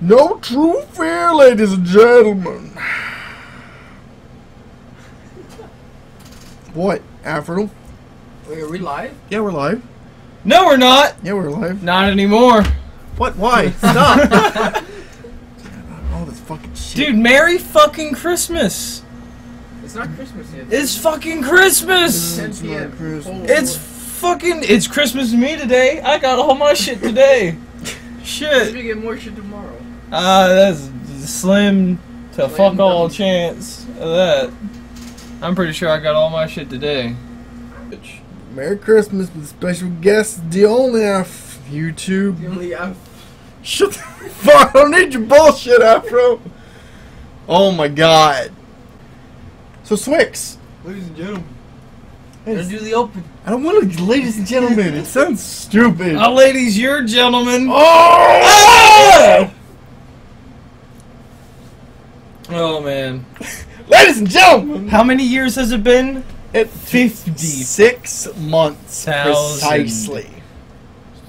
No true fear, ladies and gentlemen. What, Afro? Wait, are we live? Yeah, we're live. No, we're not. Yeah, we're live. Not anymore. What? Why? Stop. All this fucking shit. Dude, Merry fucking Christmas. It's not Christmas yet. It's fucking Christmas. It's not Christmas. It's fucking. It's Christmas to me today. I got all my shit today. Maybe Shit. get more shit tomorrow. Ah, that's slim to Slim fuck all doesn't- chance of that. I'm pretty sure I got all my shit today. Bitch. Merry Christmas with special guest, the only F. The YouTube. only F. Shut the fuck! I don't need your bullshit, Afro. Oh my god. So Swix. Ladies and gentlemen. Hey, Gonna do the open. I don't want to, ladies and gentlemen. It sounds stupid. Oh, ladies, you're gentlemen. Oh! Oh man. Ladies and gentlemen. How many years has it been? At 56 months Thousand. precisely.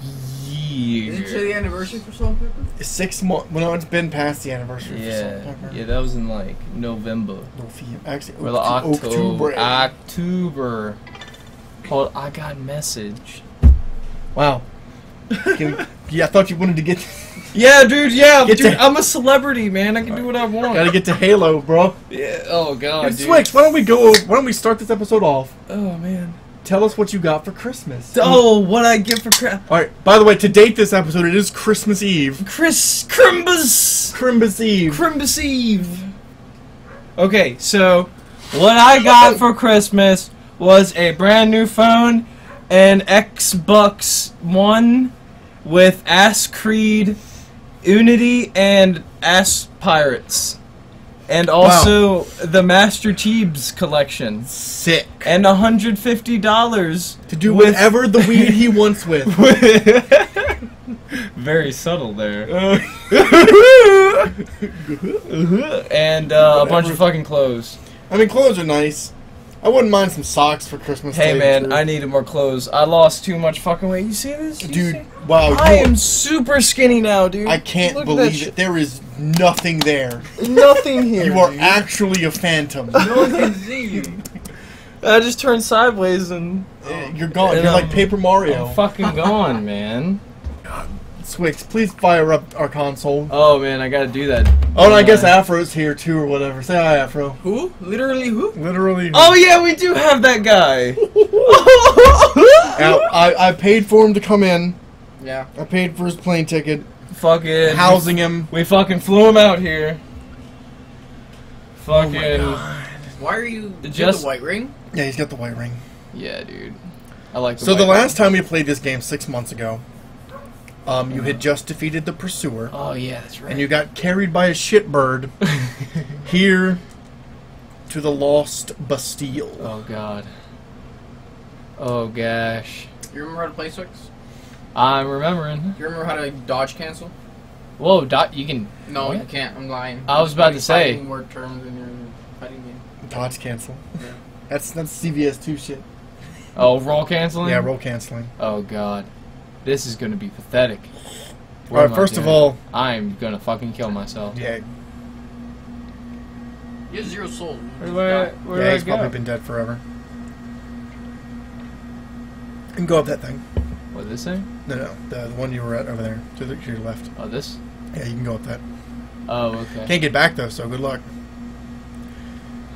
Is it Year. the anniversary for Salt and Pepper? Six months. Well, no, it's been past the anniversary for Salt and Yeah, Pepper. yeah, that was in like November. No, fee- actually, Or the October. October. October. Hold, I got a message. Wow. Can we- yeah, I thought you wanted to get Yeah, dude. Yeah, Get dude. to- I'm a celebrity, man. I can do what I want. gotta get to Halo, bro. Yeah. Oh god, Hey. Swix, why don't we go? Why don't we start this episode off? Oh man. Tell us what you got for Christmas. Oh, what I get for crap? All right. By the way, to date this episode, it is Christmas Eve. Chris Crimbus. Christmas Eve. Crimbus Eve. Okay, so what I got for Christmas was a brand new phone, an Xbox One with Ass Creed, Unity, and Ass Pirates. And also the Master Chiefs collection. Sick. And $150 To do with- whatever the weed he wants with. Very subtle there. And uh, a bunch of fucking clothes. I mean, clothes are nice. I wouldn't mind some socks for Christmas. Hey tell you the man. I needed more clothes. I lost too much fucking weight. You see this? You dude. see? Wow, I are- am super skinny now, dude. I can't Look believe it. There is nothing there. Nothing here. You are dude. actually a phantom. No one can see you. I just turned sideways and Uh, You're gone. And, You're like um, Paper Mario. I'm fucking gone, man. Swix, please fire up our console. Oh man, I gotta do that. Oh, and I guess Afro's here too, or whatever. Say hi, Afro. Who? Literally who? Literally. Oh yeah, we do have that guy. Now, I, I paid for him to come in. Yeah. I paid for his plane ticket. fucking Housing him. We fucking flew him out here. Fucking Why are you Just- just the white ring? Yeah, he's got the white ring. yeah, dude. I like. The So the white last time we played this game six months ago, um, you had just defeated the pursuer, Oh yeah, that's right. and you got carried by a shitbird here to the lost Bastille. oh god. Oh gosh. You remember how to play Swix? I'm remembering. You remember how to dodge cancel? Whoa, dot. You can. No, What? you can't. I'm lying. I was about to say. Fighting word terms in your fighting game. Dodge cancel. Yeah. That's that's CVS two shit. Oh, roll canceling. Yeah, roll canceling. Oh god, this is gonna be pathetic. All right, am I first of all, I'm gonna fucking kill myself. yeah, You have zero soul. Where, where, where yeah, do I he's go? probably been dead forever. And go up that thing. What this thing? No, no, the, the one you were at over there, to, the, to your left. Oh, this. Yeah, you can go up that. Oh, okay. Can't get back though, so good luck.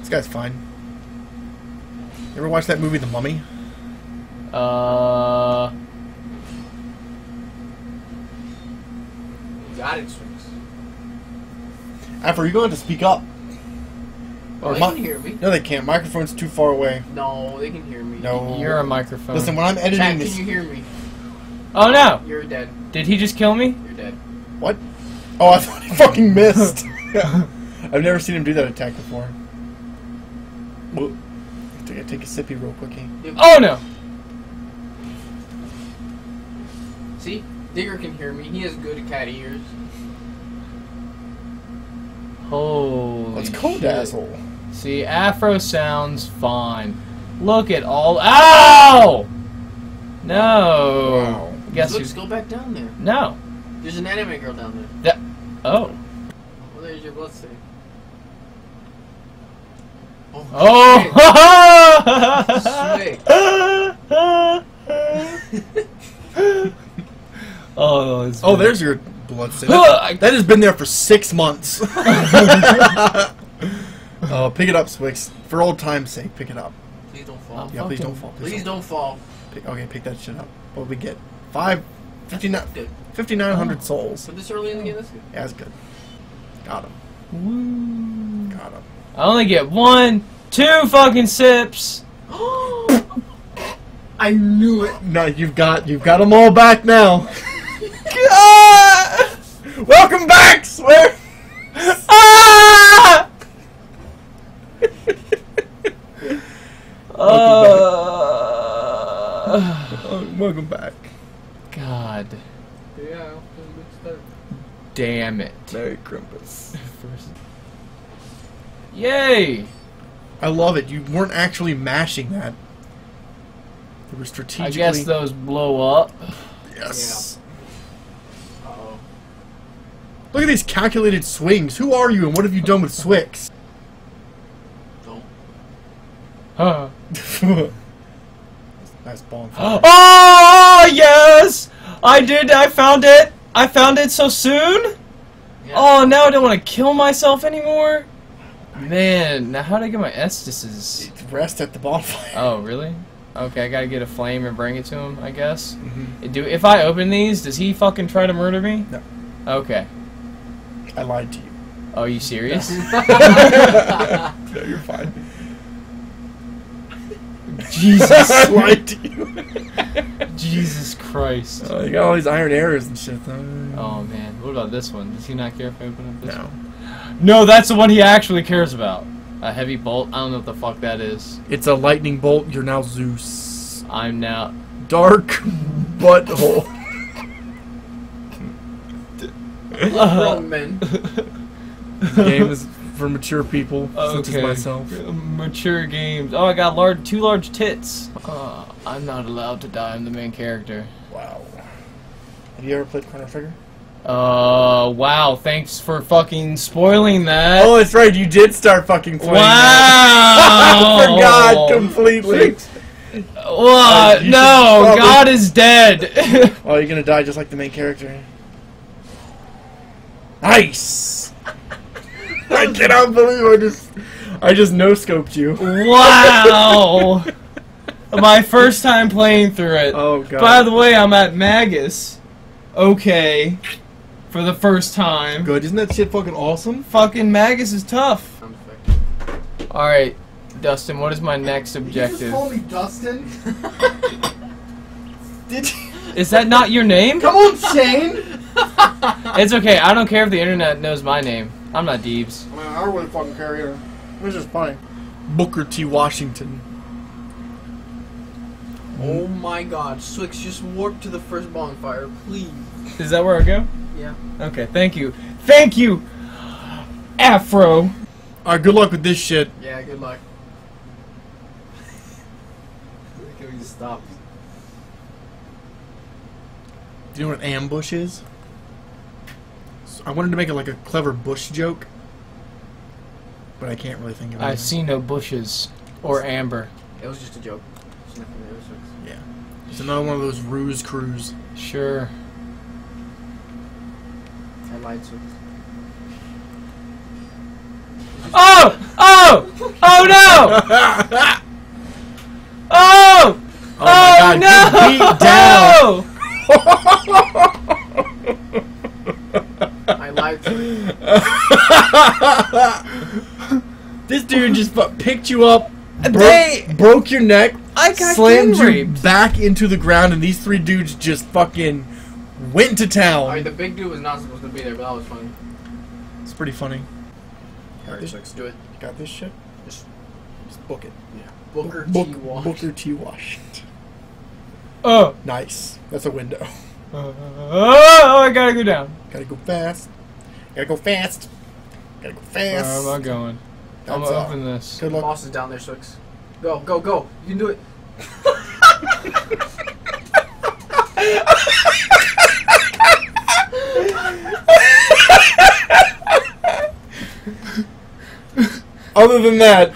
This guy's fine. You ever watch that movie, The Mummy? Uh, Got it, Swix. After you're going to speak up. Oh, Or they mi- can hear me. No, they can't. Microphone's too far away. No, they can hear me. No. you're a microphone. Listen, when I'm editing Chat, this, can you hear me? Oh no! You're dead. Did he just kill me? You're dead. what? Oh, I thought he fucking missed. I've never seen him do that attack before. Whoa. Take a, take a sippy real quickie. Eh? Oh no! See? Digger can hear me. He has good cat ears. Holy. Let's shit. Kodazzle. See, Afro sounds fine. Look at all. Ow! No. Wow. Guess Let's go back down there. No. There's an anime girl down there. Oh. Well, there's your blood stain. Oh. Oh. Oh, oh, it's Oh, there's your blood stain. That has been there for six months. Oh, pick it up, Swix. For old time's sake, pick it up. Please don't fall. Yeah, please don't fall. Please don't fall. Pick, okay, pick that shit up. What we get? Five, That's 59 good. 5,900 Oh. souls. So this early in the game, that's good. Yeah, that's good. Got him. Woo. Got him. I only get one, two fucking sips. I knew it. No, you've got you've got them all back now. Ah! Welcome back, swear. Ah! Uh, Oh, welcome back. God Yeah, that was a good start. damn it. Merry Christmas. Yay! I love it. You weren't actually mashing that. They were strategically. I guess those blow up. Yes. Uh-oh. Look at these calculated swings. Who are you, and what have you done with Swix? Don't. Huh. nice bonfire. Oh yes! I did. I found it. I found it so soon. Yeah. Oh, now I don't want to kill myself anymore. Man, now how do I get my Estuses? Rest at the bonfire. Oh, really? Okay, I gotta get a flame and bring it to him. I guess. Mhm. Do if I open these, does he fucking try to murder me? No. Okay. I lied to you. Oh, you serious? no, you're fine. Jesus. I lied to you. Jesus Christ. Oh, you got all these iron arrows and shit. Though. Oh man, what about this one? Does he not care if I open up this No. one? No, that's the one he actually cares about. A heavy bolt. I don't know what the fuck that is. It's a lightning bolt. You're now Zeus. I'm now. Dark butthole. Grown men. the game is for mature people, such as Okay. myself. Mature games. Oh, I got large, two large tits. Uh, I'm not allowed to die. I'm the main character. Wow. Have you ever played Chrono Trigger? Uh, wow. Thanks for fucking spoiling that. Oh, that's right. You did start fucking playing. wow. that. I forgot completely. What? Uh, no, probably- God is dead. Oh, you're gonna die just like the main character. Nice. I cannot believe I just, I just no scoped you. wow. My first time playing through it. Oh god. By the way, I'm at Magus. Okay. For the first time. good. Isn't that shit fucking awesome? Fucking Magus is tough. Alright, Dustin, what is my next objective? You call me Dustin. Did you? Is that not your name? Come on, Shane. It's okay, I don't care if the internet knows my name. I'm not Deebs. I, mean, I don't really fucking care either. It's just funny. Booker T. Washington. Hmm. Oh my god, Swix, just warp to the first bonfire, please. Is that where I go? Yeah. Okay, thank you. Thank you, Afro. All right, good luck with this shit. Yeah, good luck. Look how he stops. Do you know what an ambush is? So I wanted to make it like a clever bush joke, but I can't really think of it. I see no bushes or amber. It was just a joke. It's nothing there, Swix. Yeah, it's another one of those ruse crews. Sure. I lied, Swix. Oh! Oh! Oh no! Oh! Oh my oh God, no! get beat down. I lied, Swix. This dude just fu- picked you up, bro- They- broke your neck, I got slammed you raped. back into the ground, and these three dudes just fucking went to town. Alright, the big dude was not supposed to be there, but that was funny. It's pretty funny. Alright, Swix, do it. Got this shit? Just, Just book it. yeah. Booker Book- T. Wash. Booker T. Washington. Oh! Uh. Nice. That's a window. Oh! I gotta go down. Gotta go fast. Gotta go fast. Gotta go fast. Where am I going? I'm That's up. open this. Good luck. Boss is down there, Swix. Go, go, go. You can do it. Other than that,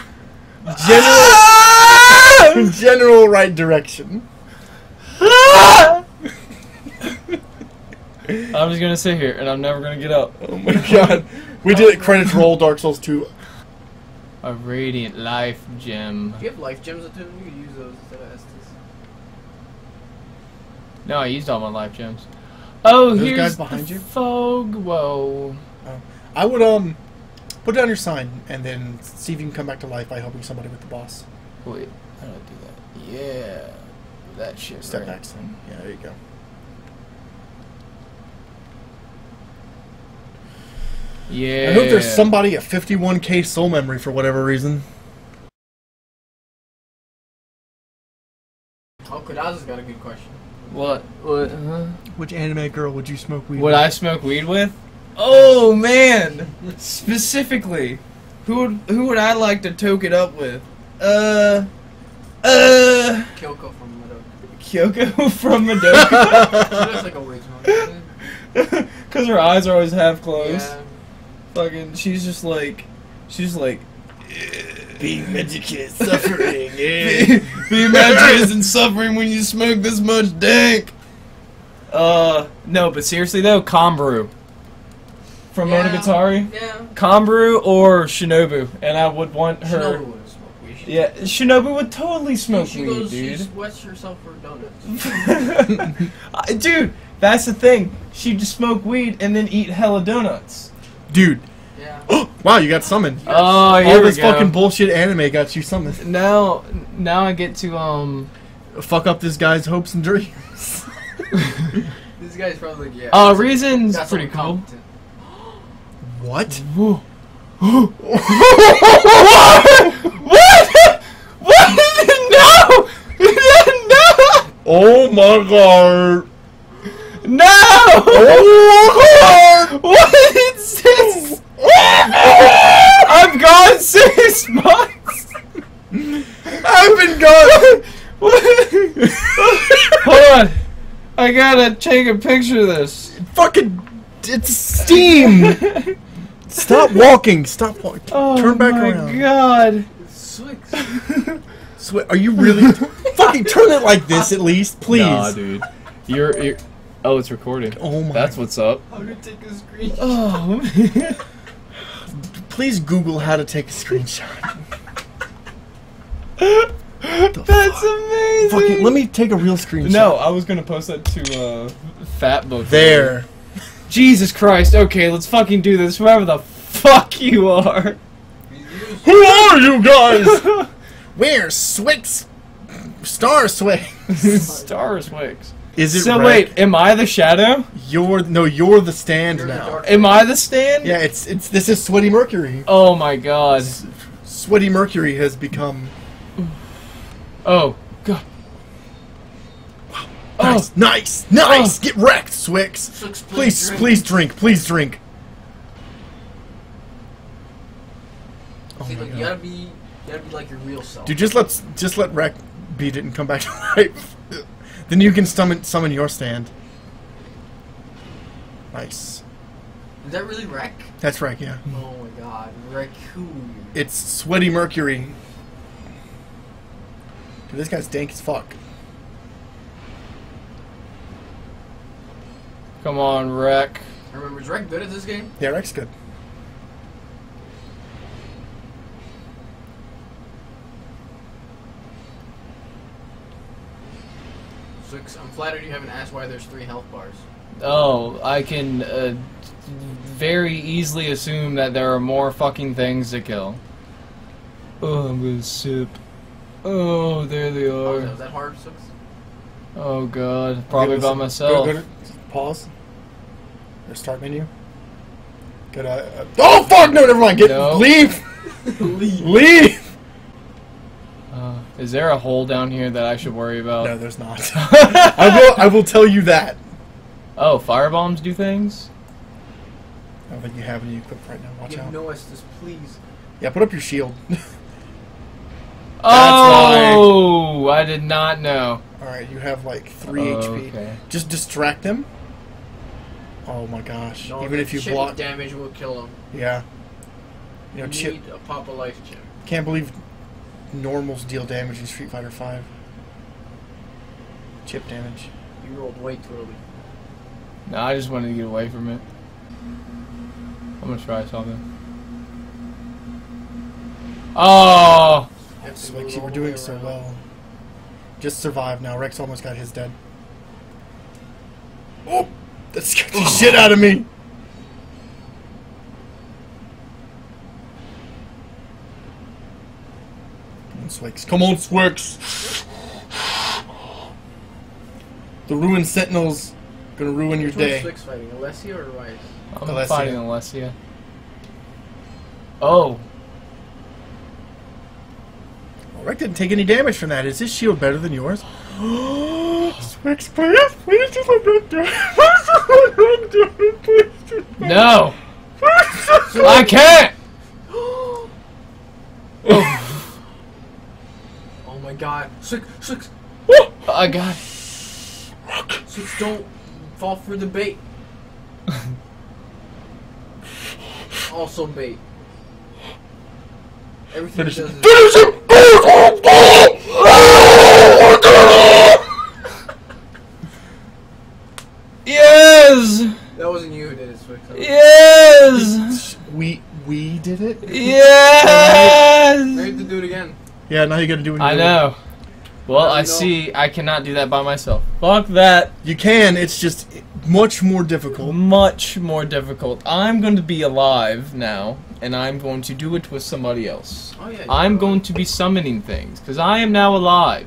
general, general right direction. I'm just gonna sit here and I'm never gonna get up. Oh my god. We did it. Credits roll. Dark Souls 2. A radiant life gem. Do you have life gems at home? You could use those instead of Estus. No, I used all my life gems. Oh, Those here's guys behind the you? fog. Whoa. I would um put down your sign and then see if you can come back to life by helping somebody with the boss. Wait, how do I do that? Yeah, that shit. Step right. back sign. Yeah, there you go. Yeah. I hope there's somebody at 51k soul memory for whatever reason. Oh, Kudaza's got a good question. What? What? Huh? Which anime girl would you smoke weed with? Would I smoke weed with? Oh man! Specifically, who would who would I like to toke it up with? Uh, uh, Kyoko from Madoka. Kyoko from Madoka. She looks like a witch. Cause her eyes are always half closed. Yeah. Fucking, she's just like, she's like. Being medicated, suffering. Being be imagined and suffering when you smoke this much dank. Uh, no, but seriously though, Kanbaru from Yeah. Monogatari. Yeah. Kanbaru or Shinobu, and I would want her. Shinobu would smoke weed. Yeah, Shinobu would totally smoke she weed, goes, dude. She sweats herself for donuts. Dude, that's the thing. She'd just smoke weed and then eat hella donuts. Dude. yeah. wow, you got summoned. Oh, All here we this go. fucking bullshit anime got you summoned. now, now I get to um. Fuck up this guy's hopes and dreams. This guy's probably like, yeah. Uh, reason's that's pretty cool. incompetent. What? What? What? No! no! Oh my god. No! Oh my god! What is this? I'm gone six months. I've been gone. Hold on. I gotta take a picture of this. Fucking. It's steam. Stop walking. Stop walking. Oh Turn back around. Oh my god. Swix. Sweat. Are you really? fucking turn it like this at least, please. Nah, dude. You're, you're. Oh, it's recording. Oh my. That's what's up. How to take a screenshot. Oh, man. Please Google how to take a screenshot. That's amazing. Fucking. Let me take a real screenshot. No, I was gonna post that to uh, Fat Book. There. Jesus Christ. Okay, let's fucking do this. Whoever the fuck you are. Who are you guys? Where's Swix? Star Swix. Star Wicks. Is it So Rec? wait, am I the shadow? You're no, you're the stand You're now. dark- Am I the stand? Yeah, it's it's this is Sweaty Mercury. Oh my god. Sweaty Mercury has become Oh god. nice, Oh. nice, nice. Oh. Get wrecked, Swix. Swix, Please, drink. please drink. Please drink. Oh See, my look, you gotta be, you gotta be like your real self. Dude, just let just let Wreck beat it and come back to life. Then you can summon summon your stand. Nice. Is that really wreck? That's Wreck, yeah. Oh my god, raccoon. It's Sweaty Mercury. Dude, this guy's dank as fuck. Come on, wreck. I remember, is Wreck good at this game? Yeah, Wreck's good. Swix, I'm flattered you haven't asked why there's three health bars. Oh, I can uh, very easily assume that there are more fucking things to kill. Oh, I'm gonna sip. Oh, there they Oh, are. is that hard, Swix? Oh god, probably Okay, by listen, myself. Go, go to, pause. Or start menu. Go to. Uh, oh fuck! No, never mind. Get No. leave. leave. Uh, is there a hole down here that I should worry about? No, there's not. I will. I will tell you that. Oh, firebombs do things? I don't think you have any equipped right now. Watch Give out. no Estus, please. Yeah, put up your shield. oh, I did not know. All right, you have like three Oh, HP. okay. Just distract them. Oh my gosh! No, Even if you shit block, damage will kill him. yeah. You know, You chip. need a Papa Life chip. Can't believe normals deal damage in Street Fighter Five. Chip damage. You rolled way too early. No, I just wanted to get away from it. I'm gonna try something. Oh! You have to Swix, move you were doing so well. Just survive now. Rex almost got his dead. Oh! That scared the oh. shit out of me! Swix. Come on, Swix! The Ruin Sentinel's gonna ruin your Which one's day. Swix fighting? Alessia or Rice? I'm Alessia. fighting Alessia. Oh. Well, Rex didn't take any damage from that. Is his shield better than yours? Swix, please, please just let Rex do it. Please just let do it. Please just let No! Rex do it. I can't! Oh my god. Swix, Swix, I got it. Swix, don't fall for the bait. also bait. Everything Finish he it. does Finish it! Yes! That wasn't you who did it, Swix. That was- Yes! We we did it. Now you Yes! have to do it again. Yeah, now you gotta do it. I you- know. Well, Now I see I cannot do that by myself. Fuck that. You can. It's just much more difficult. Much more difficult. I'm going to be alive now, and I'm going to do it with somebody else. Oh yeah. I'm going to be summoning things, because I am now alive.